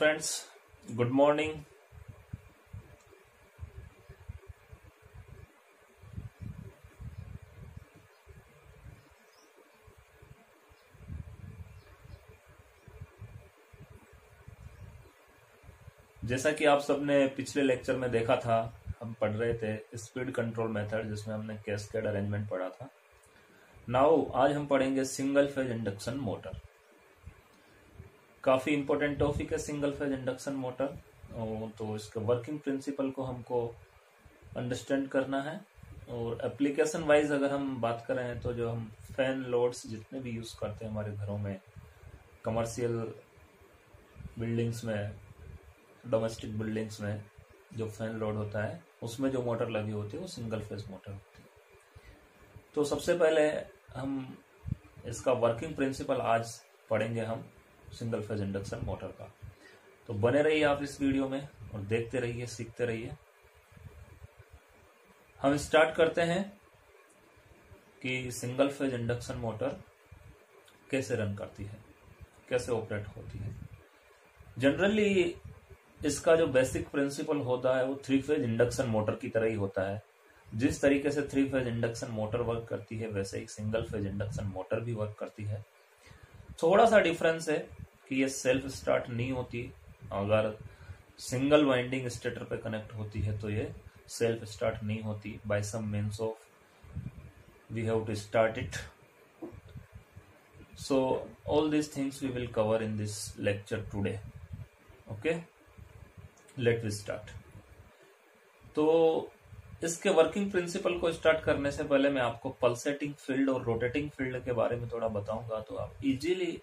Friends good morning जैसा कि आप सबने पिछले लेक्चर में देखा था, हम पढ़ रहे थे स्पीड कंट्रोल मेथड जिसमें हमने कैस्केड अरेंजमेंट पढ़ा था। नाउ आज हम पढ़ेंगे सिंगल फ़ेज़ इंडक्शन मोटर काफ़ी इंपॉर्टेंट टॉपिक है सिंगल फ़ेज़ इंडक्शन मोटर तो इसके वर्किंग प्रिंसिपल को हमको अंडरस्टैंड करना है। और एप्लीकेशन वाइज अगर हम बात करें तो जो हम फ़ैन लोड्स जितने भी यूज़ करते हैं हमारे घरों में कमर्शियल बिल्डिंग्स में डोमेस्टिक बिल्डिंग्स में जो फ़ैन लोड होता है, उसमें जो मोटर लगी होती है वो सिंगल फ़ेज़ मोटर होती है। तो सबसे पहले हम इसका वर्किंग प्रिंसिपल आज पढ़ेंगे हम। सिंगल फ़ेज़ इंडक्शन मोटर का। तो बने रहिए आप इस वीडियो में और देखते रहिए, सीखते रहिए। हम स्टार्ट करते हैं कि सिंगल फ़ेज़ इंडक्शन मोटर कैसे रन करती है, कैसे ऑपरेट होती है। जनरली इसका जो बेसिक प्रिंसिपल होता है वो थ्री फ़ेज़ इंडक्शन मोटर की तरह ही होता है। जिस तरीके से three phase induction motor work करती है, वैसे ही सिंगल फ़ेज़ इंडक्शन मोटर भी वर्क करती है। थोड़ा सा डिफरेंस है कि ये सेल्फ स्टार्ट नहीं होती। अगर सिंगल वाइंडिंग स्टेटर पे कनेक्ट होती है तो ये सेल्फ स्टार्ट नहीं होती। By some means of we have to start it so, all these things we will cover in this lecture today. Okay? Let we start. तो इसके वर्किंग प्रिंसिपल को स्टार्ट करने से पहले मैं आपको पल्सेटिंग फ़ील्ड और रोटेटिंग फ़ील्ड के बारे में थोड़ा बताऊँगा तो आप इजीली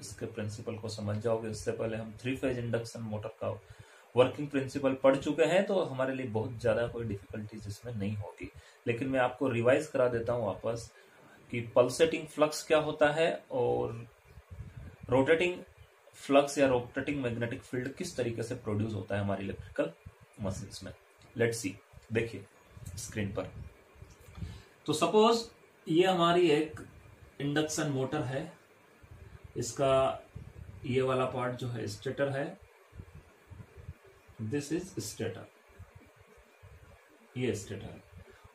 इसके प्रिंसिपल को समझ जाओगे। इससे पहले हम थ्री फ़ेज़ इंडक्शन मोटर का वर्किंग प्रिंसिपल पढ़ चुके हैं तो हमारे लिए बहुत ज़्यादा कोई डिफिकल्टीज इसमें नहीं होगी। लेकिन मैं आपको रिवाइज करा देता हूँ वापस कि पल्सेटिंग फ्लक्स क्या होता है और रोटेटिंग फ्लक्स या रोटेटिंग मैग्नेटिक फ़ील्ड किस तरीके से प्रोड्यूस होता है हमारी इलेक्ट्रिकल मशीन्स में। लेट्स सी देखिए। स्क्रीन पर। तो सपोज़ ये हमारी एक इंडक्शन मोटर है। इसका ये वाला पार्ट जो है स्टेटर है। दिस इज़ स्टेटर ये स्टेटर है।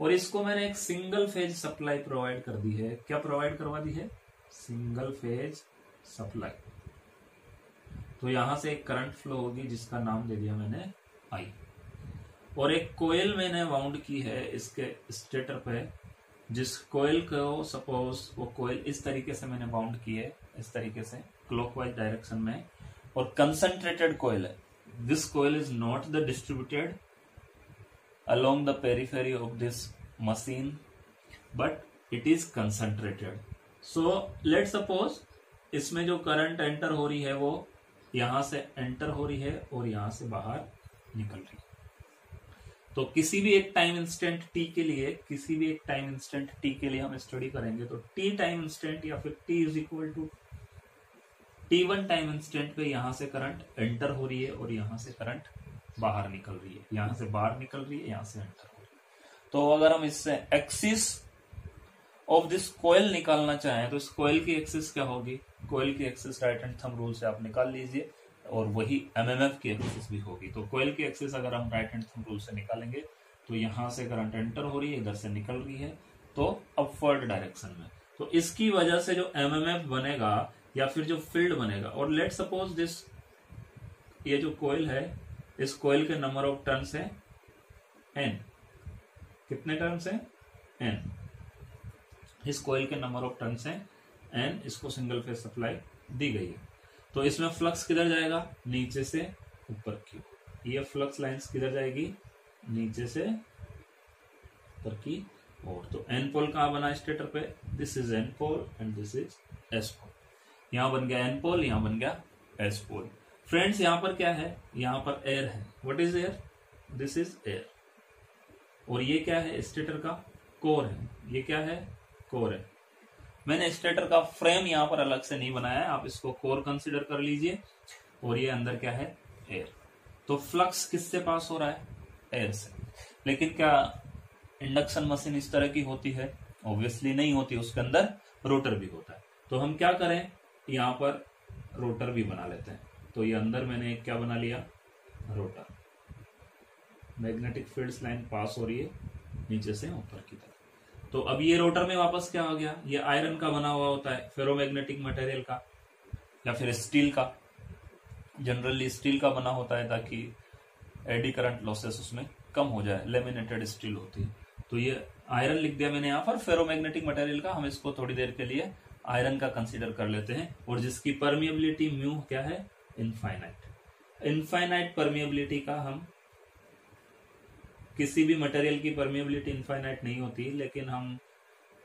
और इसको मैंने एक सिंगल फ़ेज़ सप्लाई प्रोवाइड कर दी है। क्या प्रोवाइड करवा दी है? सिंगल फ़ेज़ सप्लाई तो यहाँ से एक करंट फ्लो होगी जिसका नाम दे दिया मैंने आई और एक कोयल मैंने वाउंड की है इसके स्टेटर पे, जिस कोयल को सपोज़ वो कोयल इस तरीके से मैंने बाउंड की है, इस तरीके से क्लॉकवाइज डायरेक्शन में, और कंसंट्रेटेड कोयल है। This coil is not the distributed along the periphery of this machine, but it is concentrated. So, let's suppose इसमें जो करंट एंटर हो रही है वो यहाँ से एंटर हो रही है और यहाँ से बाहर निकल रही है। तो किसी भी एक टाइम इंस्टेंट टी के लिए, किसी भी एक टाइम इंस्टेंट टी के लिए हम स्टडी करेंगे तो टी टाइम इंस्टेंट या फिर T is equal to T one time instant पे यहाँ से करंट एंटर हो रही है और यहाँ से करंट बाहर निकल रही है। यहाँ से बाहर निकल रही है, यहाँ से एंटर हो रही है। तो अगर हम इससे एक्सिस ऑफ़ दिस कोयल निकालना चाहें तो इस कोयल की एक्सिस क्या होगी? कोयल की axis right hand thumb rule से आप निकाल लीजिए। और वही एमएमएफ की एक्सिस भी होगी। तो कोयल की एक्सिस अगर हम राइट हैंड थंब रूल से निकालेंगे तो यहाँ से करंट एंटर हो रही है, इधर से निकल रही है तो अपवर्ड डायरेक्शन में। तो इसकी वजह से जो एमएमएफ बनेगा या फिर जो फ़ील्ड बनेगा, और लेट सपोज़ दिस ये जो कोयल है, इस कोयल के नंबर ऑफ़ टर्न्स है एन कितने टर्न्स है? एन इस कोयल के नंबर ऑफ़ टर्न्स है एन इसको सिंगल फ़ेज़ सप्लाई दी गई है। तो इसमें फ्लक्स किधर जाएगा? नीचे से ऊपर की। ये फ्लक्स लाइंस किधर जाएगी? नीचे से ऊपर की और तो एन पोल कहा बना स्टेटर पे? This is N pole and this is S pole यहाँ बन गया एन पोल यहाँ बन गया एस पोल फ्रेंड्स यहाँ पर क्या है? यहाँ पर एयर है। What is air this is air और ये क्या है? स्टेटर का कोर है। ये क्या है? कोर है। मैंने स्टेटर का फ्रेम यहाँ पर अलग से नहीं बनाया है। आप इसको कोर कंसिडर कर लीजिए। और ये अंदर क्या है? एयर तो फ्लक्स किससे पास हो रहा है? एयर से। लेकिन क्या इंडक्शन मशीन इस तरह की होती है? ऑब्वियसली नहीं होती। उसके अंदर रोटर भी होता है। तो हम क्या करें? यहाँ पर रोटर भी बना लेते हैं। तो ये अंदर मैंने क्या बना लिया? Rotor magnetic field line pass हो रही है। नीचे से ऊपर की तरफ़। तो अब ये रोटर में वापस क्या हो गया? ये आयरन का बना हुआ होता है फेरोमैग्नेटिक मटेरियल का, या फिर स्टील का। जनरली स्टील का बना होता है ताकि एडी करंट लॉसेस उसमें कम हो जाए लेमिनेटेड स्टील होती है। तो ये आयरन लिख दिया मैंने यहाँ पर फेरोमैग्नेटिक मटेरियल का, हम इसको थोड़ी देर के लिए आयरन का कंसीडर कर लेते हैं। और जिसकी परमिएबिलिटी म्यू क्या है? इनफाइनाइट इनफाइनाइट परमिएबिलिटी का हम किसी भी मटेरियल की परमिएबिलिटी इनफाइनाइट नहीं होती, लेकिन हम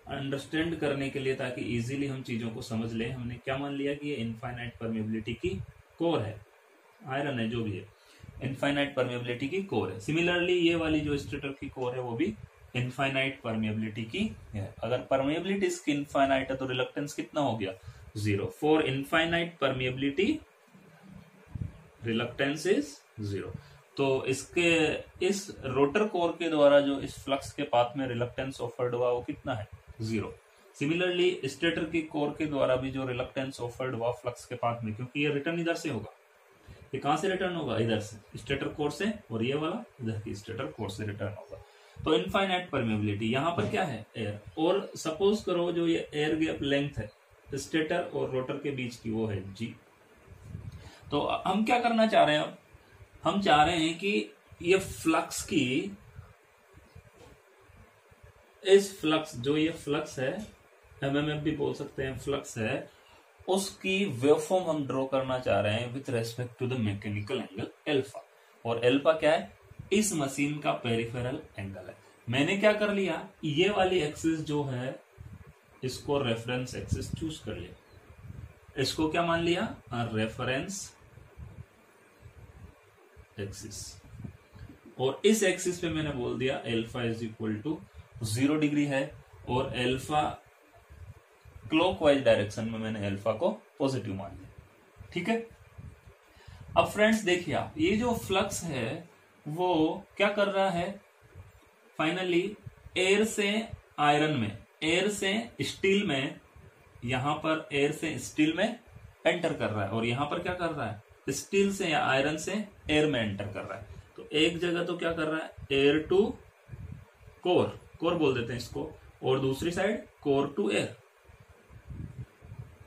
अंडरस्टैंड करने के लिए ताकि इजीली हम चीज़ों को समझ लें, हमने क्या मान लिया कि ये इनफाइनाइट परमेबिलिटी की कोर है? आयरन है, जो भी है। इनफाइनाइट परमेबिलिटी की कोर है। सिमिलरली ये वाली जो स्टेटर की कोर है, वो भी इनफाइनाइट परमेबिलिटी की है। अगर परमेबिलिटी इसकी इनफाइनाइट है तो रिलक्टेंस कितना हो गया? Zero for infinite permeability reluctance is zero तो इसके, इस रोटर कोर के द्वारा जो इस फ्लक्स के पाथ में रिलक्टेंस ऑफर्ड हुआ, वो कितना है? ज़ीरो सिमिलरली स्टेटर की कोर के द्वारा भी जो रिलक्टेंस ऑफर्ड हुआ फ्लक्स के पाथ में, क्योंकि ये रिटर्न इधर से होगा। ये कहाँ से रिटर्न होगा? इधर से। स्टेटर कोर से, और ये वाला इधर की स्टेटर कोर से रिटर्न होगा। तो इनफाइनाइट परमेबिलिटी यहाँ पर क्या है? एयर और सपोज़ करो जो ये एयर गैप लेंथ है स्टेटर और रोटर के बीच की, वो है जी तो हम क्या करना चाह रहे हैं हम चाह रहे हैं कि ये फ्लक्स की, इस फ्लक्स, जो ये फ्लक्स है एमएमएफ भी बोल सकते हैं, फ्लक्स है, उसकी वेवफॉर्म हम ड्रॉ करना चाह रहे हैं with respect to the mechanical angle alpha और एल्फा क्या है? इस मशीन का पेरिफेरल एंगल है। मैंने क्या कर लिया? ये वाली एक्सिस जो है, इसको रेफरेंस एक्सिस चूज़ कर लिया। इसको क्या मान लिया? रेफरेंस एक्सिस और इस एक्सिस पे मैंने बोल दिया alpha is equal to zero degree है और एल्फा क्लॉकवाइज डायरेक्शन में मैंने एल्फा को पॉजिटिव मान लिया ठीक है? अब फ्रेंड्स देखिए आप, ये जो फ्लक्स है, वो क्या कर रहा है? फाइनली एयर से आयरन में एयर से स्टील में, यहाँ पर एयर से स्टील में एंटर कर रहा है। और यहाँ पर क्या कर रहा है? स्टील से या आयरन से एयर में एंटर कर रहा है। तो एक जगह तो क्या कर रहा है? एयर टू कोर कोर बोल देते हैं इसको। और दूसरी side core to air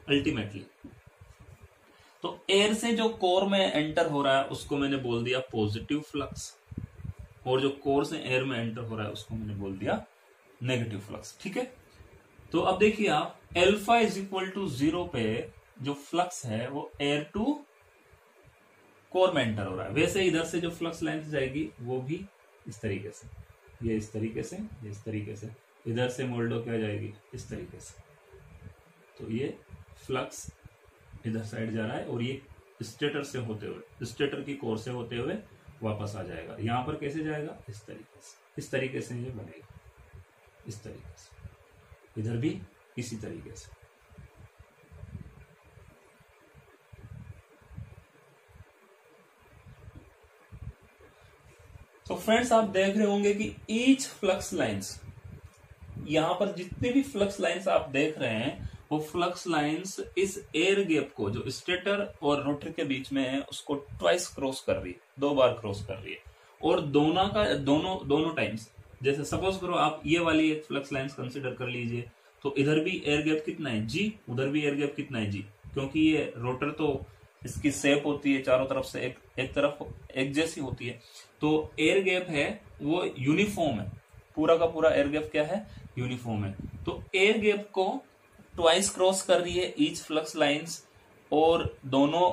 ultimately तो एयर से जो कोर में एंटर हो रहा है, उसको मैंने बोल दिया पॉजिटिव फ्लक्स और जो कोर से एयर में एंटर हो रहा है, उसको मैंने बोल दिया नेगेटिव फ्लक्स ठीक है? तो अब देखिए आप alpha is equal to zero पे जो फ्लक्स है, वो एयर टू कोर में एंटर हो रहा है। वैसे इधर से जो फ्लक्स लेंथ जाएगी, वो भी इस तरीके से। ये इस तरीके से, ये इस तरीके से। इधर से मोल्डो क्या जाएगी? इस तरीके से। तो ये फ्लक्स इधर साइड जा रहा है और ये स्टेटर से होते हुए स्टेटर की कोर से होते हुए वापस आ जाएगा। यहाँ पर कैसे जाएगा? इस तरीके से। इस तरीके से ये बनेगा। इस तरीके से। इधर भी इसी तरीके से। तो फ्रेंड्स आप देख रहे होंगे कि ईच फ्लक्स लाइंस यहाँ पर जितने भी फ्लक्स लाइंस आप देख रहे हैं, वो फ्लक्स लाइंस इस एयर गैप को, जो स्टेटर और रोटर के बीच में है, उसको ट्वाइस क्रॉस कर रही है, दो बार क्रॉस कर रही है। और दोनों का, दोनों दोनों टाइम्स जैसे सपोज़ करो आप ये वाली एक फ्लक्स लाइन्स कंसिडर कर लीजिए तो इधर भी एयर गैप कितना है? जी उधर भी एयर गैप कितना है? जी क्योंकि ये रोटर तो इसकी सेप होती है चारों तरफ़ से, एक एक तरफ़ एक जैसी होती है। तो एयर गैप है, वो यूनिफॉर्म है। पूरा का पूरा एयर गैप क्या है? यूनिफॉर्म है। तो एयर गैप को ट्वाइस क्रॉस कर रही है ईच फ्लक्स लाइंस और दोनों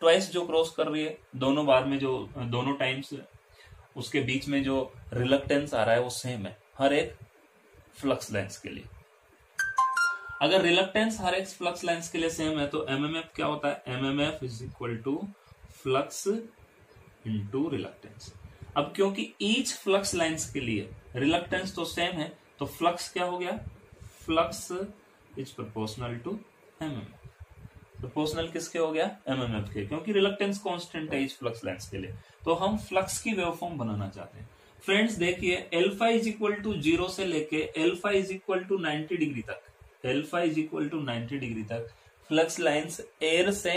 ट्वाइस जो क्रॉस कर रही है, दोनों बार में जो, दोनों टाइम्स उसके बीच में जो रिलक्टेंस आ रहा है, वो सेम है। हर एक फ्लक्स लाइन्स के लिए। अगर रिलक्टेंस हर एक फ्लक्स लाइंस के लिए सेम है तो एमएमएफ क्या होता है? MMF is equal to flux into reluctance अब क्योंकि ईच फ्लक्स लाइंस के लिए रिलक्टेंस तो सेम है तो फ्लक्स क्या हो गया? Flux is proportional to M M proportional किसके हो गया? एम एम एफ़ के, क्योंकि रिलक्टेंस कांस्टेंट है इस फ्लक्स लेंस के लिए। तो हम फ्लक्स की वेवफॉर्म बनाना चाहते हैं। फ्रेंड्स देखिए alpha is equal to zero से लेके alpha is equal to ninety degree तक। Alpha is equal to ninety degree तक। फ्लक्स लाइंस एयर से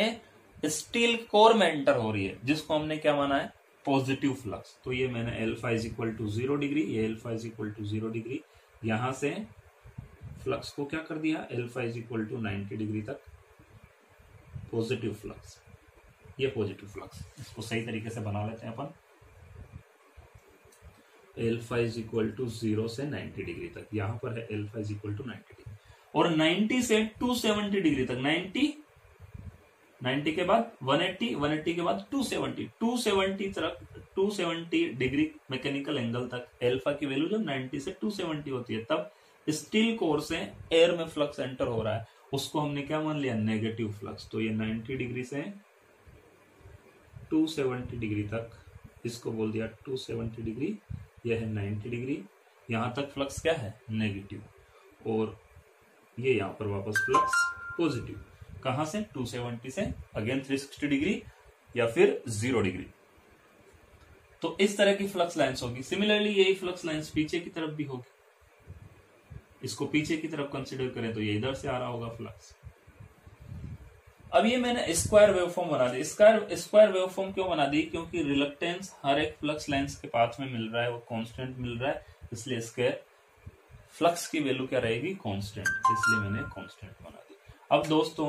स्टील कोर में एंटर हो रही है। जिसको हमने क्या माना है? पॉजिटिव फ्लक्स तो ये मैंने alpha is equal to zero degree ये alpha is equal to zero degree यहाँ से फ्लक्स को क्या कर दिया? Alpha is equal to ninety degree तक। पॉजिटिव फ्लक्स ये पॉजिटिव फ्लक्स इसको सही तरीके से बना लेते हैं अपन। Alpha is equal to zero से 90 डिग्री तक। यहाँ पर है alpha is equal to 90 degree और 90 से 270 डिग्री तक 90 90 के बाद 180 180 के बाद 270 270 तक 270 डिग्री मैकेनिकल एंगल तक एल्फा की वैल्यू जब 90 से 270 होती है, तब स्टील कोर से एयर में फ्लक्स एंटर हो रहा है। उसको हमने क्या मान लिया? नेगेटिव फ्लक्स तो ये 90 डिग्री से 270 डिग्री तक, इसको बोल दिया 270 डिग्री, यह है 90 डिग्री। यहाँ तक फ्लक्स क्या है? नेगेटिव और ये यहाँ पर वापस फ्लक्स पॉजिटिव कहाँ से? 270 से। अगेन 360 डिग्री या फिर ज़ीरो डिग्री तो इस तरह की फ्लक्स लाइन्स होगी। सिमिलरली यही फ्लक्स लाइन्स पीछे की तरफ़ भी होगी। इसको पीछे की तरफ़ कंसिडर करें तो ये इधर से आ रहा होगा फ्लक्स अब ये मैंने स्क्वायर वेवफॉर्म बना दी। स्क्वायर स्क्वायर वेवफॉर्म क्यों बना दी? क्योंकि रिलक्टेंस हर एक फ्लक्स लाइन्स के पास में मिल रहा है, वो कांस्टेंट मिल रहा है, इसलिए स्क्वायर फ्लक्स की वैल्यू क्या रहेगी? कांस्टेंट। इसलिए मैंने कांस्टेंट बना दी अब दोस्तों